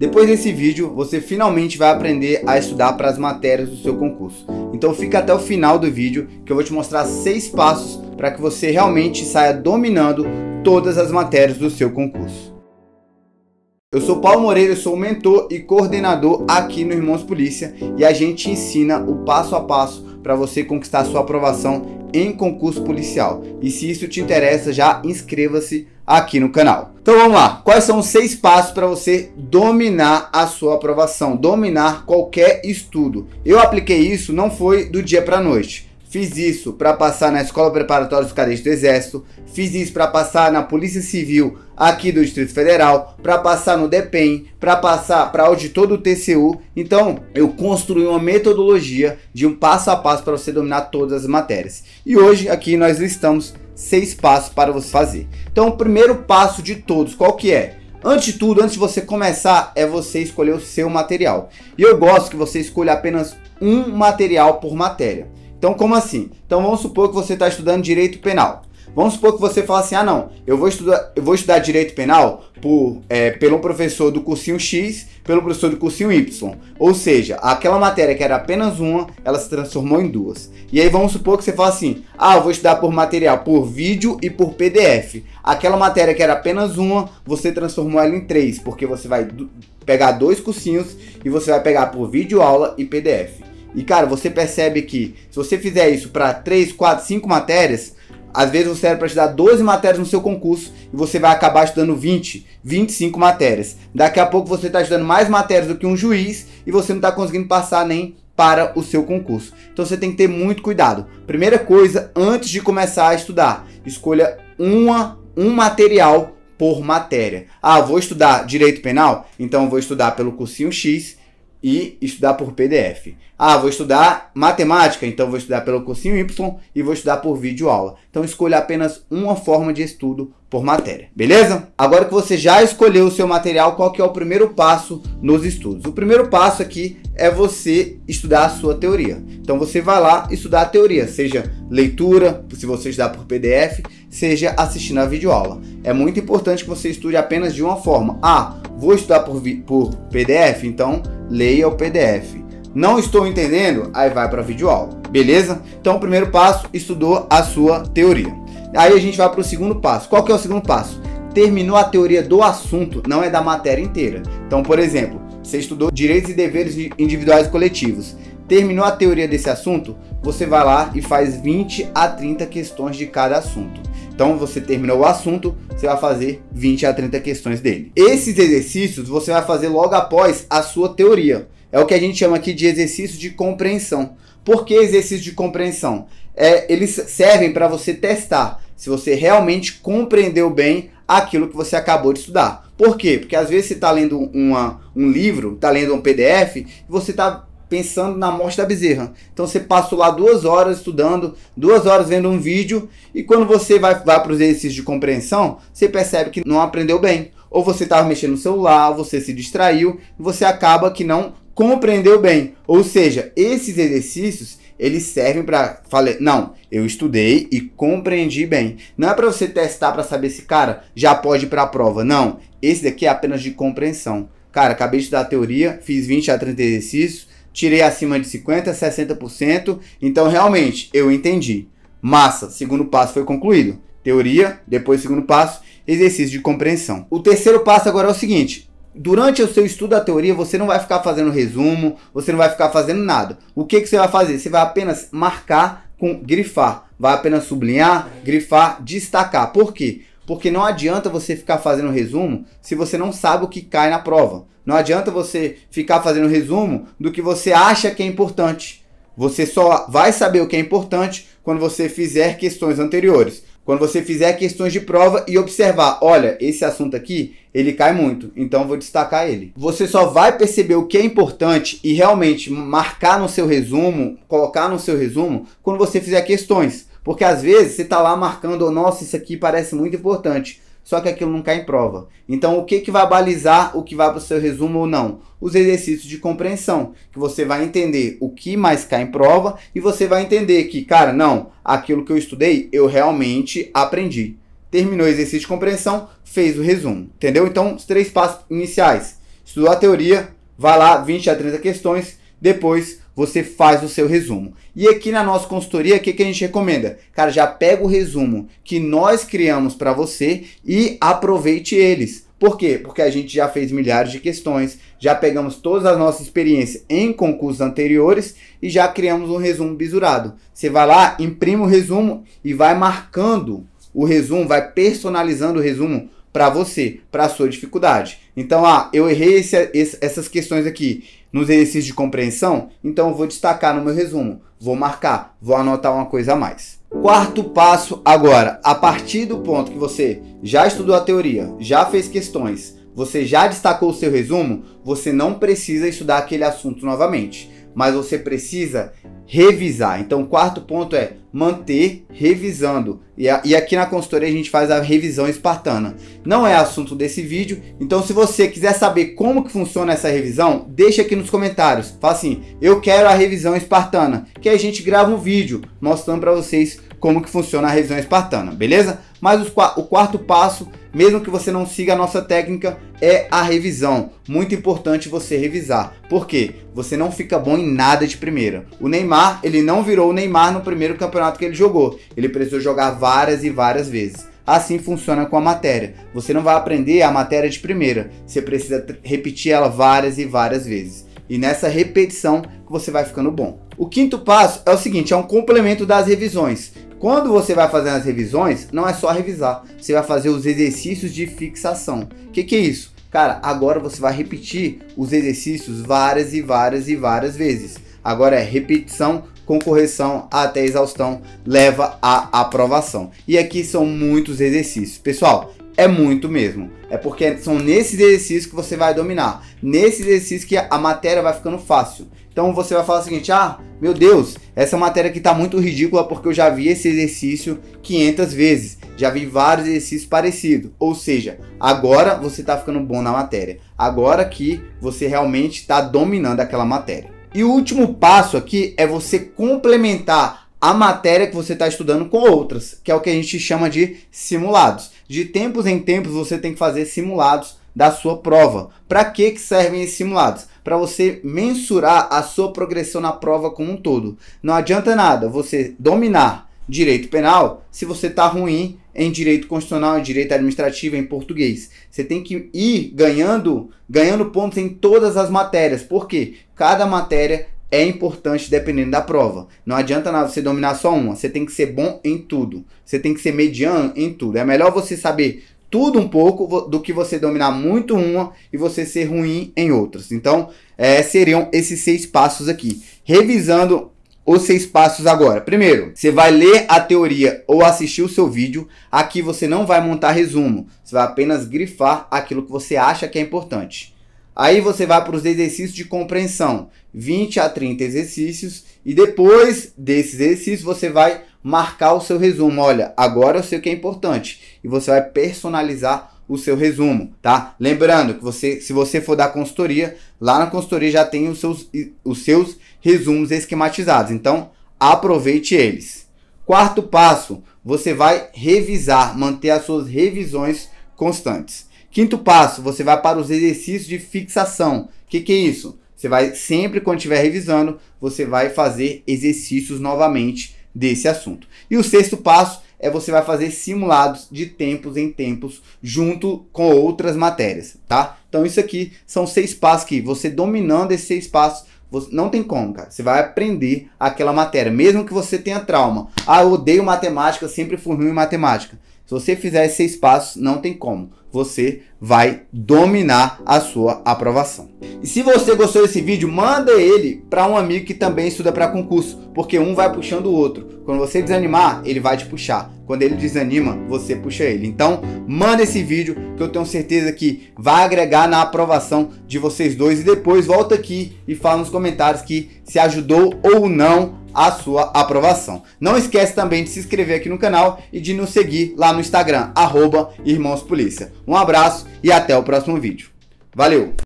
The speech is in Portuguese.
Depois desse vídeo, você finalmente vai aprender a estudar para as matérias do seu concurso. Então fica até o final do vídeo que eu vou te mostrar seis passos para que você realmente saia dominando todas as matérias do seu concurso. Eu sou Paulo Moreira, sou mentor e coordenador aqui no Irmãos Polícia e a gente ensina o passo a passo para você conquistar sua aprovação em concurso policial. E se isso te interessa, já inscreva-se aqui no canal. Então vamos lá, quais são os seis passos para você dominar a sua aprovação, dominar qualquer estudo? Eu apliquei isso, não foi do dia para noite. Fiz isso para passar na Escola Preparatória dos Cadetes do Exército, fiz isso para passar na Polícia Civil aqui do Distrito Federal, para passar no DEPEN, para passar para auditor do TCU. Então, eu construí uma metodologia de um passo a passo para você dominar todas as matérias. E hoje aqui nós listamos seis passos para você fazer. Então, o primeiro passo de todos, qual que é? Antes de tudo, antes de você começar, é você escolher o seu material. E eu gosto que você escolha apenas um material por matéria. Então, como assim? Então, vamos supor que você está estudando direito penal. Vamos supor que você fala assim: ah, não, eu vou estudar, eu vou estudar direito penal por, é, pelo professor do cursinho X, pelo professor do cursinho Y. Ou seja, aquela matéria que era apenas uma, ela se transformou em duas. E aí vamos supor que você fala assim: ah, eu vou estudar por material, por vídeo e por PDF. Aquela matéria que era apenas uma, você transformou ela em três, porque você vai pegar dois cursinhos e você vai pegar por vídeo aula e PDF. E cara, você percebe que se você fizer isso para 3, 4, 5 matérias, às vezes você era para estudar 12 matérias no seu concurso e você vai acabar estudando 20, 25 matérias. Daqui a pouco você está estudando mais matérias do que um juiz e você não está conseguindo passar nem para o seu concurso. Então você tem que ter muito cuidado. Primeira coisa, antes de começar a estudar, escolha uma, um material por matéria. Ah, vou estudar direito penal? Então vou estudar pelo cursinho X e estudar por PDF. Ah, vou estudar matemática, então vou estudar pelo cursinho Y e vou estudar por vídeo aula. Então escolha apenas uma forma de estudo por matéria, beleza? Agora que você já escolheu o seu material, qual que é o primeiro passo nos estudos? O primeiro passo aqui é você estudar a sua teoria. Então você vai lá estudar a teoria, seja leitura, se você estudar por PDF, seja assistindo a videoaula. É muito importante que você estude apenas de uma forma. Ah, vou estudar por, por PDF, então leia o PDF. Não estou entendendo? Aí vai para a videoaula, beleza? Então, o primeiro passo, estudou a sua teoria. Aí a gente vai para o segundo passo. Qual que é o segundo passo? Terminou a teoria do assunto, não é da matéria inteira. Então, por exemplo, você estudou direitos e deveres individuais e coletivos. Terminou a teoria desse assunto, você vai lá e faz 20 a 30 questões de cada assunto. Então você terminou o assunto, você vai fazer 20 a 30 questões dele. Esses exercícios você vai fazer logo após a sua teoria. É o que a gente chama aqui de exercício de compreensão. Por que exercício de compreensão? É, eles servem para você testar se você realmente compreendeu bem aquilo que você acabou de estudar. Por quê? Porque às vezes você está lendo uma, um livro, está lendo um PDF, e você está pensando na morte da bezerra. Então você passou lá duas horas estudando, duas horas vendo um vídeo, e quando você vai, vai para os exercícios de compreensão, você percebe que não aprendeu bem. Ou você estava mexendo no celular, você se distraiu, você acaba que não compreendeu bem. Ou seja, esses exercícios eles servem para falar, não, eu estudei e compreendi bem. Não é para você testar para saber se cara já pode ir para a prova. Não, esse daqui é apenas de compreensão. Cara, acabei de estudar a teoria, fiz 20 a 30 exercícios, tirei acima de 50%, 60%. Então, realmente, eu entendi. Massa, segundo passo foi concluído. Teoria, depois segundo passo, exercício de compreensão. O terceiro passo agora é o seguinte: durante o seu estudo da teoria, você não vai ficar fazendo resumo, você não vai ficar fazendo nada. O que, que você vai fazer? Você vai apenas marcar com grifar. Vai apenas sublinhar, grifar, destacar. Por quê? Porque não adianta você ficar fazendo resumo se você não sabe o que cai na prova. Não adianta você ficar fazendo resumo do que você acha que é importante. Você só vai saber o que é importante quando você fizer questões anteriores. Quando você fizer questões de prova e observar, olha, esse assunto aqui, ele cai muito, então vou destacar ele. Você só vai perceber o que é importante e realmente marcar no seu resumo, colocar no seu resumo, quando você fizer questões. Porque às vezes você está lá marcando, nossa, isso aqui parece muito importante só que aquilo não cai em prova. Então, o que, que vai balizar o que vai para o seu resumo ou não? Os exercícios de compreensão, que você vai entender o que mais cai em prova e você vai entender que, cara, não, aquilo que eu estudei, eu realmente aprendi. Terminou o exercício de compreensão, fez o resumo, entendeu? Então, os três passos iniciais. estudou a teoria, vai lá, 20 a 30 questões, depois você faz o seu resumo. E aqui na nossa consultoria, o que, que a gente recomenda? Cara, já pega o resumo que nós criamos para você e aproveite eles. Por quê? Porque a gente já fez milhares de questões, já pegamos toda a nossa experiência em concursos anteriores e já criamos um resumo bisurado. Você vai lá, imprime o resumo e vai marcando o resumo, vai personalizando o resumo para você, para sua dificuldade. Então, ah, eu errei esse, esse, essas questões aqui nos exercícios de compreensão, então eu vou destacar no meu resumo, vou marcar, vou anotar uma coisa a mais. Quarto passo agora, a partir do ponto que você já estudou a teoria, já fez questões, você já destacou o seu resumo, você não precisa estudar aquele assunto novamente mas você precisa revisar. Então, o quarto ponto é manter revisando. E, a, e, aqui na consultoria a gente faz a revisão espartana. Não é assunto desse vídeo, então se você quiser saber como que funciona essa revisão, deixa aqui nos comentários. Fala assim, eu quero a revisão espartana, que a gente grava um vídeo mostrando para vocês como que funciona a revisão espartana, beleza? Mas o quarto passo, mesmo que você não siga a nossa técnica, é a revisão. Muito importante você revisar. Por quê? Você não fica bom em nada de primeira. O Neymar, ele não virou o Neymar no primeiro campeonato que ele jogou. Ele precisou jogar várias e várias vezes. Assim funciona com a matéria. Você não vai aprender a matéria de primeira. Você precisa repetir ela várias e várias vezes. E nessa repetição que você vai ficando bom. O quinto passo é o seguinte, é um complemento das revisões. Quando você vai fazer as revisões, não é só revisar, você vai fazer os exercícios de fixação. O que, que é isso? Cara, agora você vai repetir os exercícios várias e várias e várias vezes. Agora é repetição com correção até exaustão leva à aprovação. E aqui são muitos exercícios. Pessoal, é muito mesmo. É porque são nesses exercícios que você vai dominar. Nesses exercícios que a matéria vai ficando fácil. Então você vai falar o seguinte: ah, meu Deus, essa matéria aqui tá muito ridícula porque eu já vi esse exercício 500 vezes. Já vi vários exercícios parecidos. Ou seja, agora você tá ficando bom na matéria. Agora que você realmente está dominando aquela matéria. E o último passo aqui é você complementar a matéria que você está estudando com outras, que é o que a gente chama de simulados. De tempos em tempos você tem que fazer simulados da sua prova. Para que, que servem esses simulados? Para você mensurar a sua progressão na prova como um todo. Não adianta nada você dominar direito penal se você está ruim em direito constitucional, em direito administrativo, em português. Você tem que ir ganhando, ganhando pontos em todas as matérias. Por quê? Cada matéria é importante dependendo da prova. Não adianta nada você dominar só uma, você tem que ser bom em tudo. Você tem que ser mediano em tudo. É melhor você saber tudo um pouco do que você dominar muito uma e você ser ruim em outras. Então, é, seriam esses seis passos aqui. Revisando os seis passos agora. Primeiro, você vai ler a teoria ou assistir o seu vídeo. Aqui você não vai montar resumo, você vai apenas grifar aquilo que você acha que é importante. Aí você vai para os exercícios de compreensão, 20 a 30 exercícios, e depois desses exercícios você vai marcar o seu resumo. Olha, agora eu sei o que é importante. E você vai personalizar o seu resumo, tá? Lembrando que você, se você for dar consultoria, lá na consultoria já tem os seus, os seus resumos esquematizados. Então, aproveite eles. Quarto passo, você vai revisar, manter as suas revisões constantes. Quinto passo, você vai para os exercícios de fixação. O que, que é isso? Você vai sempre quando estiver revisando, você vai fazer exercícios novamente desse assunto. E o sexto passo é você vai fazer simulados de tempos em tempos junto com outras matérias, tá? Então isso aqui são seis passos que você dominando esses seis passos, você, não tem como, cara. Você vai aprender aquela matéria, mesmo que você tenha trauma. Ah, eu odeio matemática, sempre fui ruim em matemática. Se você fizer esses seis passos, não tem como. Você vai dominar a sua aprovação. E se você gostou desse vídeo, manda ele para um amigo que também estuda para concurso, porque um vai puxando o outro. Quando você desanimar, ele vai te puxar. Quando ele desanima, você puxa ele. Então, manda esse vídeo que eu tenho certeza que vai agregar na aprovação de vocês dois e depois volta aqui e fala nos comentários que se ajudou ou não a sua aprovação. Não esquece também de se inscrever aqui no canal e de nos seguir lá no Instagram, arroba Irmãos Polícia. Um abraço e até o próximo vídeo. Valeu!